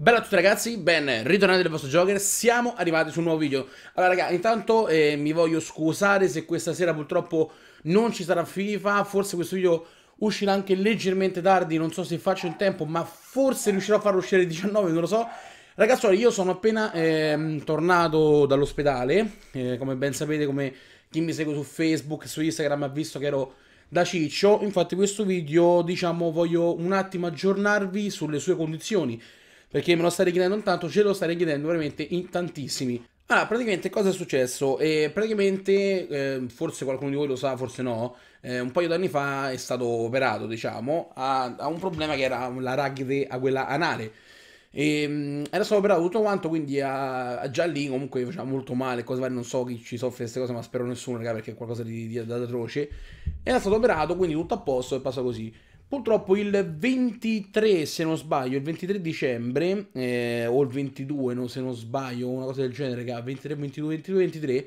Bella a tutti ragazzi, ben ritornati del vostro Joker, siamo arrivati su un nuovo video. Allora ragazzi, intanto eh, mi voglio scusare se questa sera purtroppo non ci sarà FIFA. Forse questo video uscirà anche leggermente tardi, non so se faccio in tempo Ma forse riuscirò a farlo uscire alle 19, non lo so. Ragazzi, io sono appena eh, tornato dall'ospedale. Eh, Come ben sapete, come chi mi segue su Facebook, su Instagram ha visto che ero da Ciccio. Infatti questo video, diciamo, voglio un attimo aggiornarvi sulle sue condizioni perché me lo state chiedendo intanto, ce lo state chiedendo veramente in tantissimi. Allora, praticamente cosa è successo? Eh, praticamente, eh, forse qualcuno di voi lo sa, forse no, eh, un paio d'anni fa è stato operato, diciamo, ha, ha un problema che era la ragde a quella anale. E, um, era stato operato tutto quanto, quindi a, a già lì comunque faceva molto male, cose varie, non so chi ci soffre queste cose, ma spero nessuno, raga, perché è qualcosa di, di, di atroce. Era stato operato, quindi tutto a posto e passa così. Purtroppo il 23, se non sbaglio, il 23 dicembre, eh, o il 22, no, se non sbaglio, una cosa del genere, che ha 23, 22, 22, 23,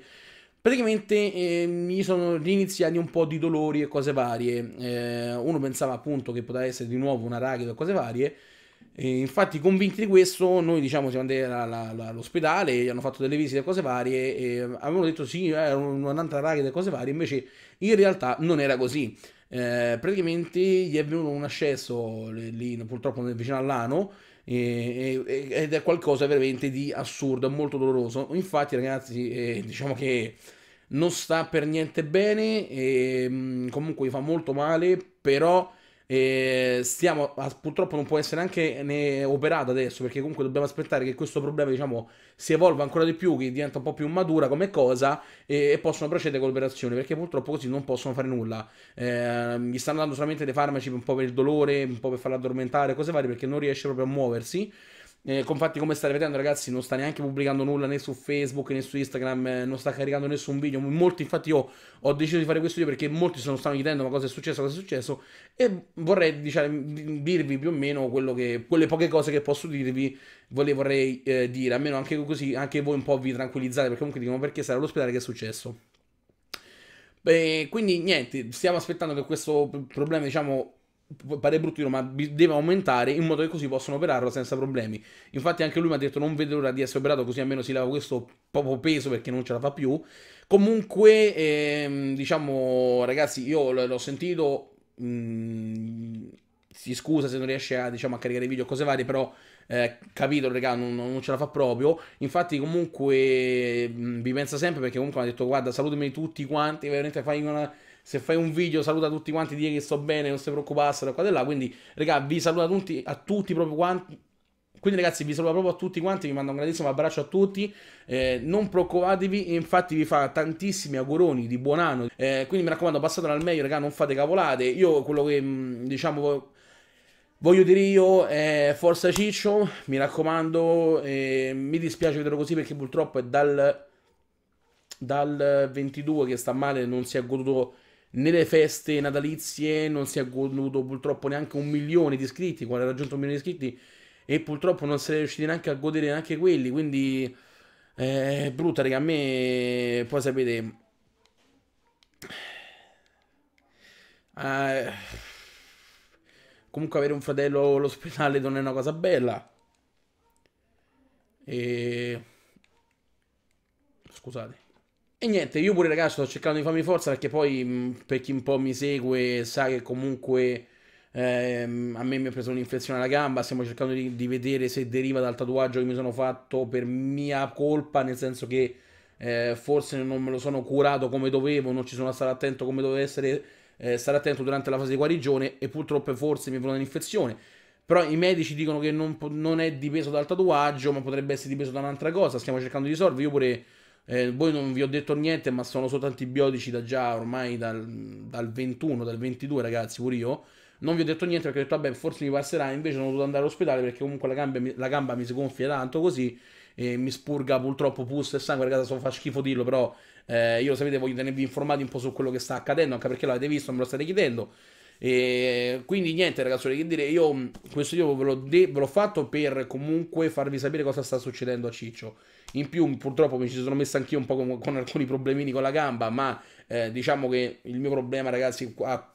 praticamente eh, mi sono riniziati un po' di dolori e cose varie. Eh, uno pensava appunto che poteva essere di nuovo una rachide e cose varie. E infatti, convinti di questo, noi diciamo siamo andati all'ospedale, gli hanno fatto delle visite e cose varie e avevano detto sì, era un'altra rachide e cose varie, invece in realtà non era così eh, praticamente gli è venuto un accesso lì purtroppo vicino all'ano e, e, ed è qualcosa veramente di assurdo, molto doloroso. Infatti ragazzi eh, diciamo che non sta per niente bene e mm, comunque gli fa molto male, però e stiamo, purtroppo non può essere neanche ne operato adesso perché comunque dobbiamo aspettare che questo problema diciamo si evolva ancora di più, che diventa un po' più matura come cosa e, e possono procedere con l'operazione perché purtroppo così non possono fare nulla. Eh, gli stanno dando solamente dei farmaci un po' per il dolore, un po' per farlo addormentare, cose varie perché non riesce proprio a muoversi eh, infatti, come state vedendo, ragazzi, non sta neanche pubblicando nulla né su Facebook né su Instagram, eh, non sta caricando nessun video. Molti, infatti, io ho deciso di fare questo video perché molti se lo stanno chiedendo ma cosa è successo, cosa è successo. E vorrei diciamo, dirvi più o meno che, quelle poche cose che posso dirvi, ve le vorrei eh, dire. Almeno anche così, anche voi un po' vi tranquillizzate perché comunque dicono perché sarà all'ospedale che è successo. Beh, quindi niente, stiamo aspettando che questo problema, diciamo, pare brutto ma deve aumentare in modo che così possono operarlo senza problemi. Infatti anche lui mi ha detto non vedo l'ora di essere operato così almeno si leva questo proprio peso perché non ce la fa più. Comunque, ehm, diciamo, ragazzi, io l'ho sentito, mh, mm, si scusa se non riesce a, diciamo, a caricare video, cose varie, però eh, capito, raga, non, non, ce la fa proprio. Infatti, comunque, mh, mm, vi pensa sempre perché comunque mi ha detto guarda, salutami tutti quanti, veramente fai una se fai un video saluta tutti quanti, di che sto bene, non si preoccupassero, qua e là. Quindi, raga, vi saluta tutti, a tutti proprio quanti. Quindi ragazzi vi saluto proprio a tutti quanti, vi mando un grandissimo abbraccio a tutti, eh, non preoccupatevi, infatti vi fa tantissimi auguroni di buon anno, eh, quindi mi raccomando passatelo al meglio raga, non fate cavolate, io quello che mm, diciamo voglio dire io è forza Ciccio, mi raccomando, mi dispiace vederlo così perché purtroppo è dal, dal 22 che sta male, non si è goduto nelle feste natalizie non si è goduto purtroppo neanche un milione di iscritti, quando ha raggiunto un milione di iscritti, e purtroppo non si è riusciti neanche a godere neanche quelli, quindi è brutta, raga, a me poi sapete... Eh, comunque avere un fratello all'ospedale non è una cosa bella. E... Scusate. E niente, io pure ragazzi sto cercando di farmi forza perché poi mm, per chi un po' mi segue sa che comunque ehm, a me mi è preso un'infezione alla gamba, stiamo cercando di, di, vedere se deriva dal tatuaggio che mi sono fatto per mia colpa, nel senso che eh, forse non me lo sono curato come dovevo, non ci sono stato attento come dovevo essere, eh, stare attento durante la fase di guarigione e purtroppo forse mi è venuta un'infezione. Però i medici dicono che non, non è dipeso dal tatuaggio, ma potrebbe essere dipeso da un'altra cosa, stiamo cercando di risolvere, io pure eh, voi non vi ho detto niente, ma sono sotto antibiotici da già ormai dal, dal 21, dal 22, ragazzi, pure io. Non vi ho detto niente perché ho detto, vabbè, forse mi passerà. Invece sono dovuto andare all'ospedale perché comunque la gamba, la gamba mi si gonfia tanto così e mi spurga purtroppo pus e sangue. Ragazzi, so fa schifo dirlo, però eh, io sapete, voglio tenervi informati un po' su quello che sta accadendo, anche perché l'avete visto, me lo state chiedendo. E quindi niente ragazzi, che dire, io questo video ve l'ho, ve l'ho fatto per comunque farvi sapere cosa sta succedendo a Ciccio. In più, purtroppo mi ci sono messo anch'io un po' con, con alcuni problemini con la gamba, ma eh, diciamo che il mio problema, ragazzi, qua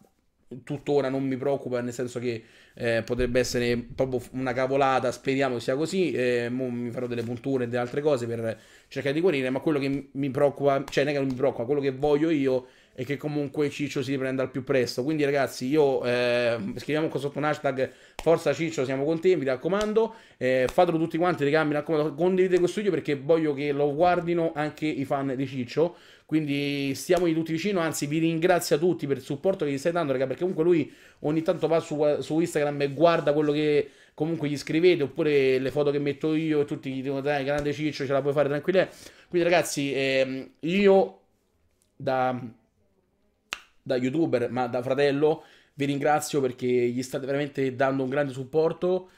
tuttora non mi preoccupa, nel senso che eh, potrebbe essere proprio una cavolata, speriamo sia così, eh, mi farò delle punture e delle altre cose per cercare di guarire, ma quello che mi preoccupa, cioè non è che non mi preoccupa, quello che voglio io è che comunque Ciccio si riprenda al più presto. Quindi ragazzi, io eh, scriviamo qua sotto un hashtag Forza Ciccio, siamo con te, mi raccomando, eh, fatelo tutti quanti, raga, mi raccomando, condividete questo video perché voglio che lo guardino anche i fan di Ciccio. Quindi stiamogli tutti vicino, anzi vi ringrazio a tutti per il supporto che gli stai dando, raga, perché comunque lui ogni tanto va su, su Instagram e guarda quello che comunque gli scrivete, oppure le foto che metto io e tutti gli dicono dai, grande Ciccio, ce la puoi fare tranquilla. Quindi ragazzi, eh, io da, da youtuber, ma da fratello, vi ringrazio perché gli state veramente dando un grande supporto.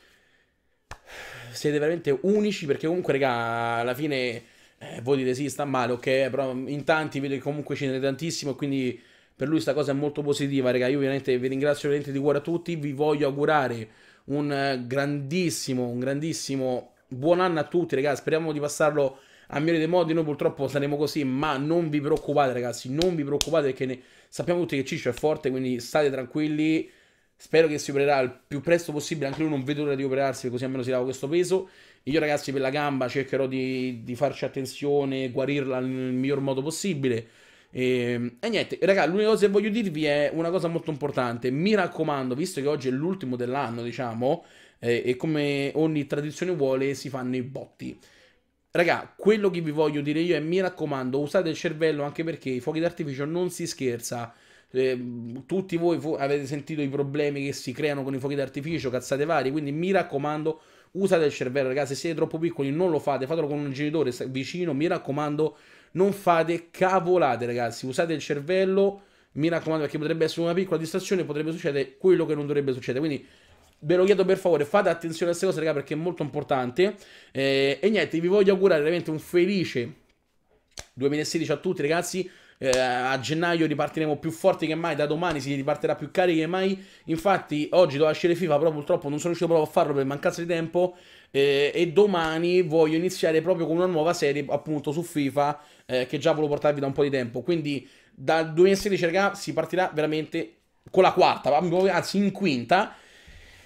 Siete veramente unici perché comunque, raga, alla fine eh, voi dite sì, sta male, ok, però in tanti vedo che comunque ce ne tantissimo, quindi per lui sta cosa è molto positiva, raga. Io veramente vi ringrazio veramente di cuore a tutti, vi voglio augurare un grandissimo, un grandissimo buon anno a tutti, raga. Speriamo di passarlo a migliore dei modi. Noi purtroppo saremo così, ma non vi preoccupate, ragazzi, non vi preoccupate perché ne... sappiamo tutti che Ciccio è forte, quindi state tranquilli. Spero che si opererà il più presto possibile. Anche lui non vedo l'ora di operarsi, così almeno si lava questo peso. Io, ragazzi, per la gamba cercherò di, di farci attenzione, guarirla nel miglior modo possibile. E, e niente, raga, l'unica cosa che voglio dirvi è una cosa molto importante. Mi raccomando, visto che oggi è l'ultimo dell'anno, diciamo, eh, e come ogni tradizione vuole, si fanno i botti. Raga, quello che vi voglio dire io è mi raccomando, usate il cervello anche perché i fuochi d'artificio non si scherza. Eh, tutti voi avete sentito i problemi che si creano con i fuochi d'artificio, cazzate varie, quindi mi raccomando, usate il cervello, ragazzi, se siete troppo piccoli non lo fate, fatelo con un genitore vicino, mi raccomando, non fate cavolate, ragazzi, usate il cervello, mi raccomando, perché potrebbe essere una piccola distrazione, potrebbe succedere quello che non dovrebbe succedere, quindi ve lo chiedo per favore, fate attenzione a queste cose, ragazzi, perché è molto importante, eh, e niente, vi voglio augurare veramente un felice 2016 a tutti, ragazzi, eh, a gennaio ripartiremo più forti che mai, da domani si ripartirà più carichi che mai. Infatti, oggi doveva uscire FIFA, però purtroppo non sono riuscito proprio a farlo per mancanza di tempo. Eh, e domani voglio iniziare proprio con una nuova serie, appunto, su FIFA, eh, che già volevo portarvi da un po' di tempo. Quindi, dal 2016, ragazzi, si partirà veramente con la quarta, anzi in quinta.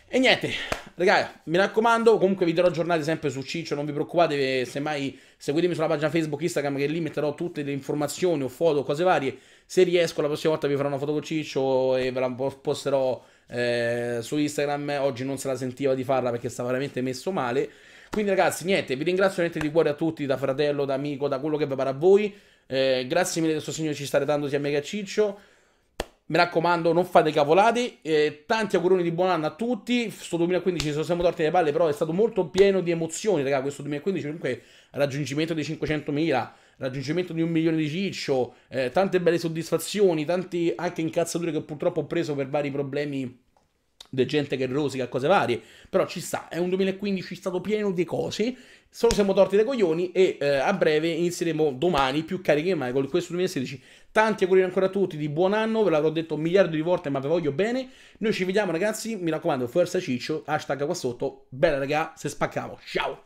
E niente, Ragazzi, mi raccomando, comunque vi darò aggiornati sempre su Ciccio, non vi preoccupate, semmai seguitemi sulla pagina Facebook, Instagram, che lì metterò tutte le informazioni o foto, cose varie. Se riesco, la prossima volta vi farò una foto con Ciccio e ve la posterò eh, su Instagram. Oggi non se la sentiva di farla perché stava veramente messo male. Quindi ragazzi, niente, vi ringrazio veramente di cuore a tutti, da fratello, da amico, da quello che prepara a voi. Eh, grazie mille del sostegno che ci state dando sia a me che a Ciccio. Mi raccomando, non fate cavolate. Eh, tanti auguroni di buon anno a tutti. Sto 2015 ci siamo torti le palle, però è stato molto pieno di emozioni, raga. Questo 2015 comunque raggiungimento di 500.000, raggiungimento di un milione di ciccio, eh, tante belle soddisfazioni, tanti anche incazzature che purtroppo ho preso per vari problemi di gente che rosica, cose varie. Però ci sta, è un 2015 stato pieno di cose. Solo siamo torti dai coglioni e eh, a breve inizieremo domani più carichi che mai con questo 2016. Tanti auguri ancora a tutti di buon anno, ve l'avrò detto un miliardo di volte ma ve voglio bene. Noi ci vediamo ragazzi, mi raccomando, forza ciccio, hashtag qua sotto. Bella raga, se spaccavo, ciao!